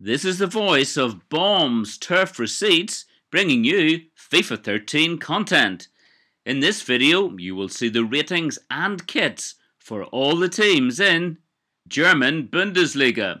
This is the voice of Bombs Turf Receipts bringing you FIFA 13 content. In this video, you will see the ratings and kits for all the teams in German Bundesliga.